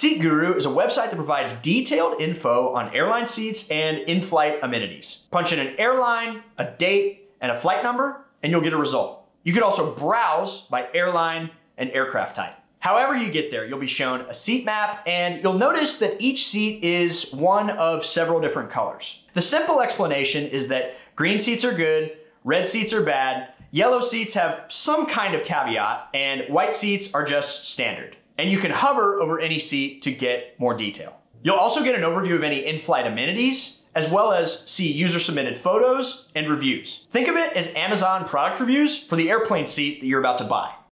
SeatGuru is a website that provides detailed info on airline seats and in-flight amenities. Punch in an airline, a date, and a flight number, and you'll get a result. You could also browse by airline and aircraft type. However you get there, you'll be shown a seat map and you'll notice that each seat is one of several different colors. The simple explanation is that green seats are good, red seats are bad, yellow seats have some kind of caveat, and white seats are just standard. And you can hover over any seat to get more detail. You'll also get an overview of any in-flight amenities, as well as see user submitted photos and reviews. Think of it as Amazon product reviews for the airplane seat that you're about to buy.